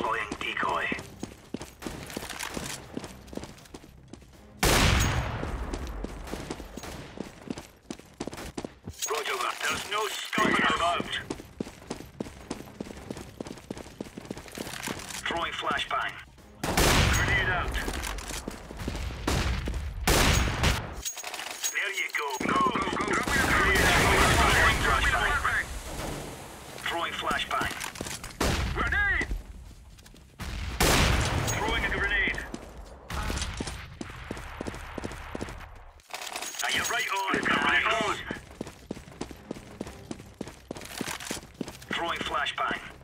Deploying decoy. Roger. There's no scoping about. Throwing flashbang. Grenade out. There you go. Go. Throwing flashbang. Grenade! Throwing a grenade. Are you right on? Right on. Throwing flashbang.